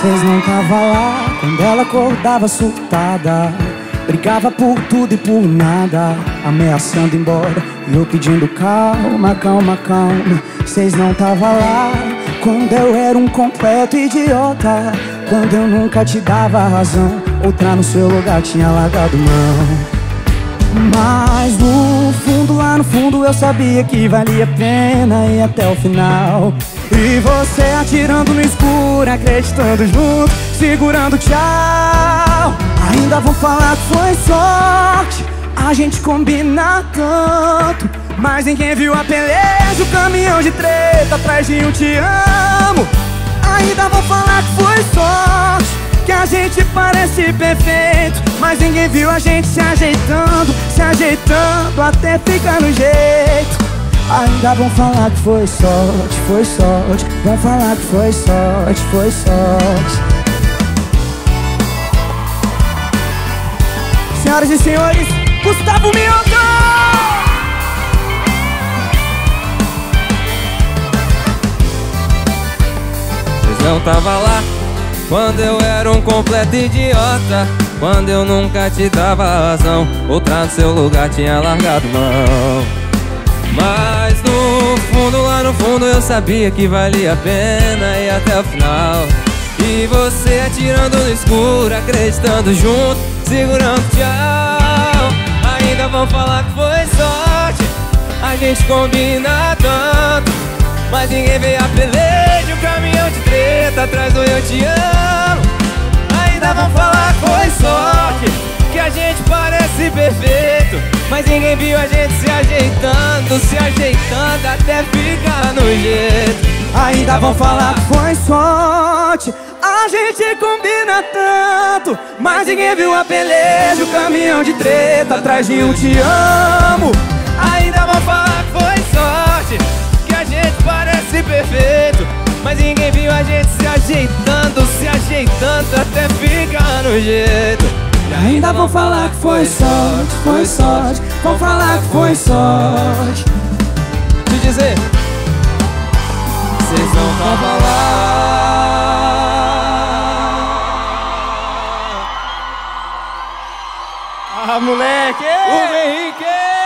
Vocês não tava lá quando ela acordava surtada. Brigava por tudo e por nada Ameaçando embora E eu pedindo calma, calma, calma. Vocês não tava lá Quando eu era um completo idiota. Quando eu nunca te dava razão Outra no seu lugar tinha largado mão mas no fundo, lá no fundo eu sabia que valia a pena ir até o final. E você atirando no escuro, acreditando junto, segurando tchau. Ainda vão falar que foi sorte, a gente combina tanto. Mas ninguém viu a peleja, o caminhão de treta atrás de um te amo. Ainda vão falar que foi sorte gente parece perfeito Mas ninguém viu a gente se ajeitando Se ajeitando até ficar no jeito. Ainda vão falar que foi sorte, foi sorte Vão falar que foi sorte, foi sorte. Senhoras e senhores, Gustavo Mioto! Não tava lá quando eu era um completo idiota Quando eu nunca te dava razão Outra no seu lugar tinha largado mão. Mas no fundo, lá no fundo eu sabia que valia a pena ir até o final. E você atirando no escuro, acreditando junto, segurando tchau. Ainda vão falar que foi sorte A gente combina tanto. Mas ninguém veio a peleja, o caminhão perfeito. Mas ninguém viu a gente se ajeitando Se ajeitando até ficar no jeito. Ainda vão falar foi sorte. A gente combina tanto Mas ninguém viu a beleza O caminhão de treta atrás de um te amo. Ainda vão falar foi sorte Que a gente parece perfeito. Mas ninguém viu a gente se ajeitando Se ajeitando até ficar no jeito ainda vão falar que foi sorte, foi sorte. Vão falar que foi sorte. Te dizer. Vocês não estavam lá Ah, moleque! O Henrique